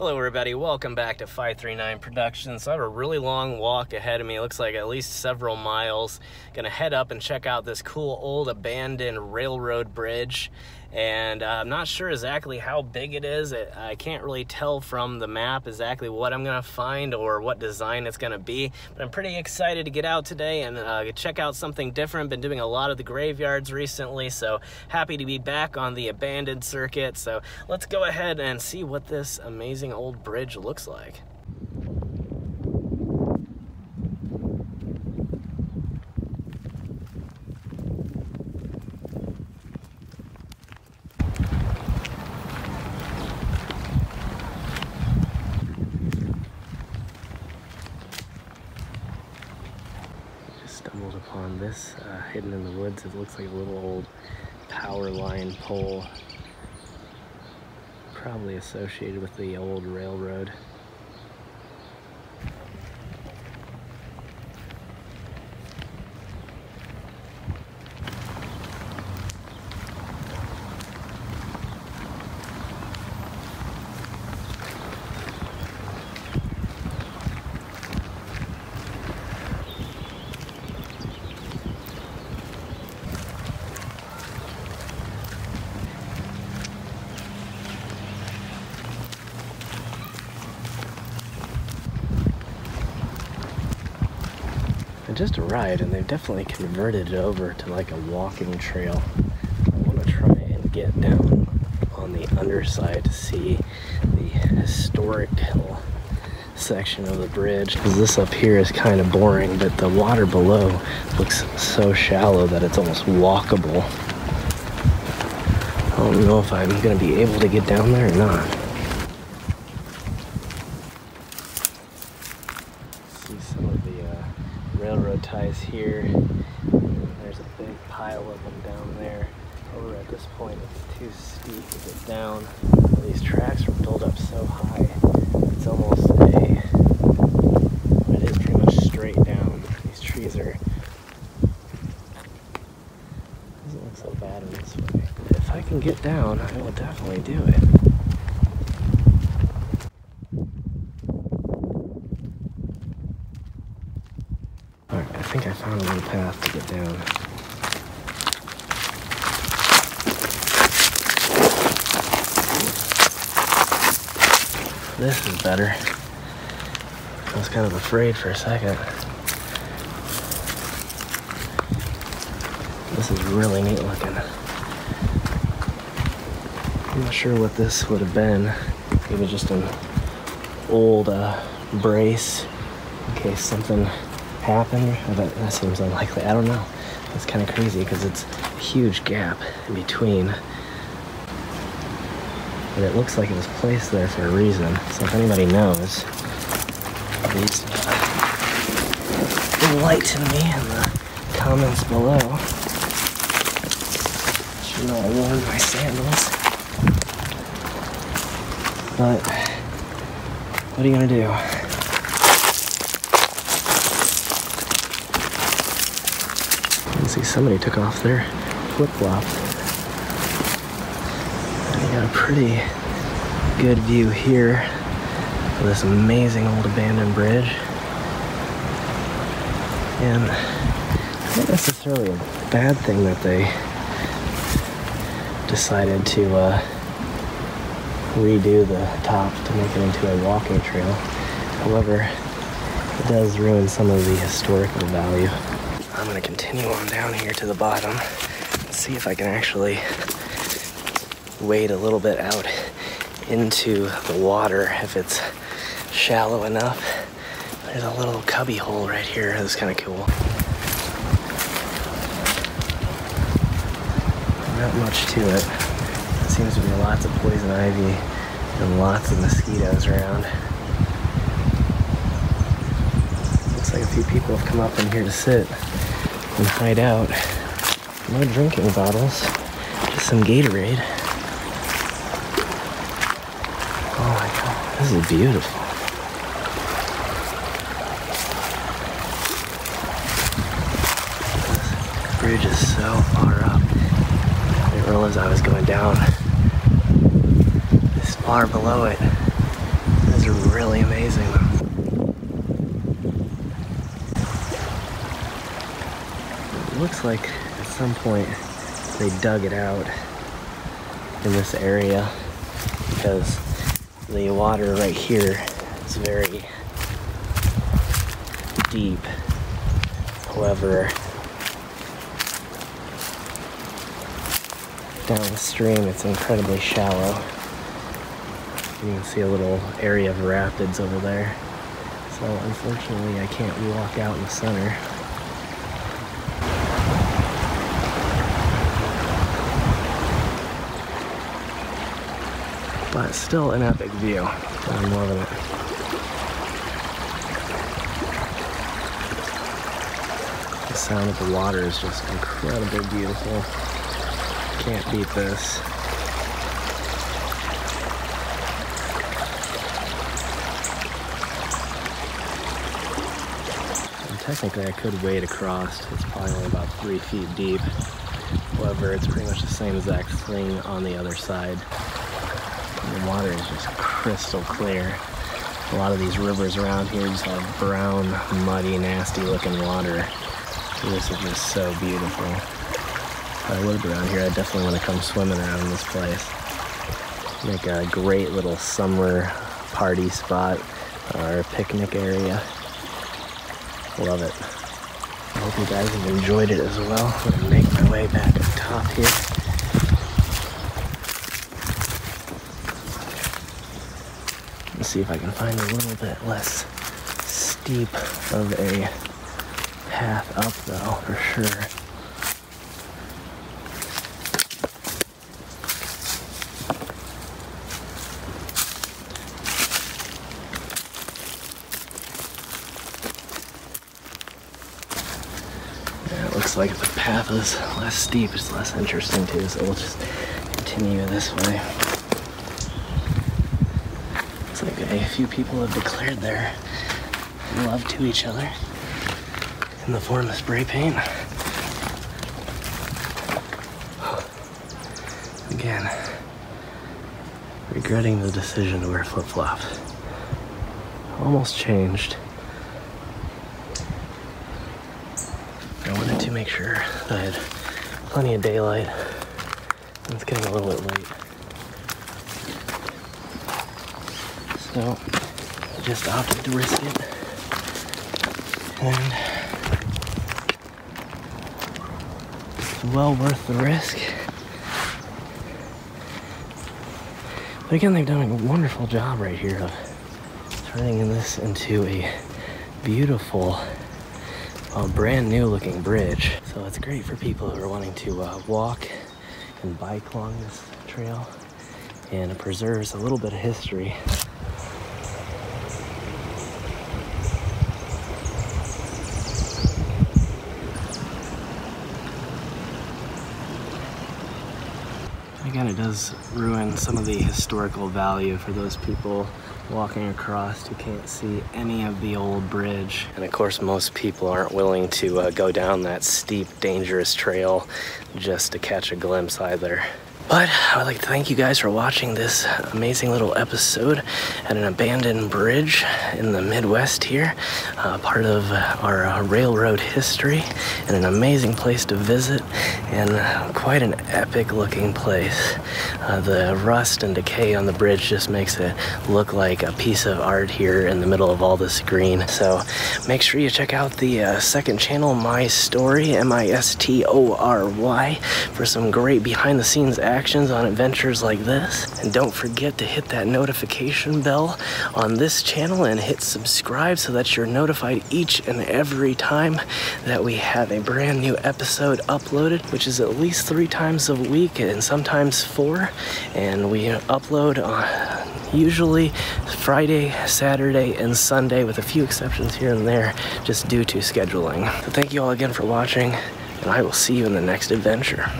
Hello everybody, welcome back to 539 Productions. I have a really long walk ahead of me, it looks like at least several miles. Gonna head up and check out this cool old abandoned railroad bridge and uh, I'm not sure exactly how big it is. It, I can't really tell from the map exactly what I'm gonna find or what design it's gonna be, but I'm pretty excited to get out today and uh, check out something different. Been doing a lot of the graveyards recently, so happy to be back on the abandoned circuit. So let's go ahead and see what this amazing old bridge looks like. stumbled upon this uh, hidden in the woods. It looks like a little old power line pole, probably associated with the old railroad. Just arrived and they've definitely converted it over to like a walking trail. I want to try and get down on the underside to see the historical section of the bridge. Because this up here is kind of boring, but the water below looks so shallow that it's almost walkable. I don't know if I'm going to be able to get down there or not. railroad ties here. There's a big pile of them down there. Over at this point, it's too steep to get down. These tracks are built up so high, it's almost a, it is pretty much straight down. These trees are, doesn't look so bad in this way. If I can get down, I will definitely do it. I think I found a little path to get down. This is better. I was kind of afraid for a second. This is really neat looking. I'm not sure what this would have been. Maybe just an old uh, brace in case something happen, but that seems unlikely. I don't know. It's kind of crazy because it's a huge gap in between. But it looks like it was placed there for a reason. So if anybody knows, please uh, enlighten me in the comments below. Should know I worn my sandals. But what are you gonna do? see somebody took off their flip-flops. Got a pretty good view here of this amazing old abandoned bridge. And not necessarily a bad thing that they decided to uh, redo the top to make it into a walking trail. However, it does ruin some of the historical value. I'm gonna continue on down here to the bottom and see if I can actually wade a little bit out into the water if it's shallow enough. There's a little cubby hole right here. That's kind of cool. Not much to it. It seems to be lots of poison ivy and lots of mosquitoes around. Looks like a few people have come up in here to sit and hide out. No drinking bottles, just some Gatorade. This is beautiful. This bridge is so far up. I didn't realize I was going down this far below it. This is really amazing. It looks like at some point they dug it out in this area because the water right here is very deep. However, downstream it's incredibly shallow. You can see a little area of rapids over there. So unfortunately I can't walk out in the center. But still an epic view. I'm loving it. The sound of the water is just incredibly beautiful. Can't beat this. Technically I could wade across. It's probably only about three feet deep. However, it's pretty much the same exact thing on the other side. The water is just crystal clear. A lot of these rivers around here just have brown, muddy, nasty looking water. This is just so beautiful. If I lived around here, I definitely want to come swimming around this place. Make a great little summer party spot uh, or picnic area. Love it. I hope you guys have enjoyed it as well. I'm gonna make my way back up top here. See if I can find a little bit less steep of a path up though, for sure. Looks like the path is less steep, it's less interesting too, so we'll just continue this way. Like a few people have declared their love to each other in the form of spray paint. Again, regretting the decision to wear flip-flops. Almost changed. I wanted to make sure I had plenty of daylight. It's getting a little bit late. So I just opted to risk it. And it's well worth the risk. But again, they've done a wonderful job right here of turning this into a beautiful, uh, brand new looking bridge. So it's great for people who are wanting to uh, walk and bike along this trail. And it preserves a little bit of history Again, it does ruin some of the historical value for those people walking across who can't see any of the old bridge. And of course, most people aren't willing to uh, go down that steep, dangerous trail just to catch a glimpse either. But I would like to thank you guys for watching this amazing little episode at an abandoned bridge in the Midwest here, uh, part of our uh, railroad history, and an amazing place to visit, and quite an epic looking place. Uh, the rust and decay on the bridge just makes it look like a piece of art here in the middle of all this green. So make sure you check out the uh, second channel, My Story, M-I-S-T-O-R-Y, for some great behind the scenes action on adventures like this. And don't forget to hit that notification bell on this channel and hit subscribe so that you're notified each and every time that we have a brand new episode uploaded, which is at least three times a week and sometimes four. And we upload on usually Friday, Saturday, and Sunday with a few exceptions here and there just due to scheduling. So thank you all again for watching and I will see you in the next adventure.